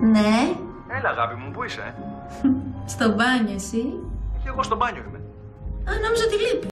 Ναι. Έλα, αγάπη μου, πού είσαι. Ε? στο μπάνιο, εσύ. Και εγώ στο μπάνιο είμαι. Α, νόμιζα ότι λείπεις.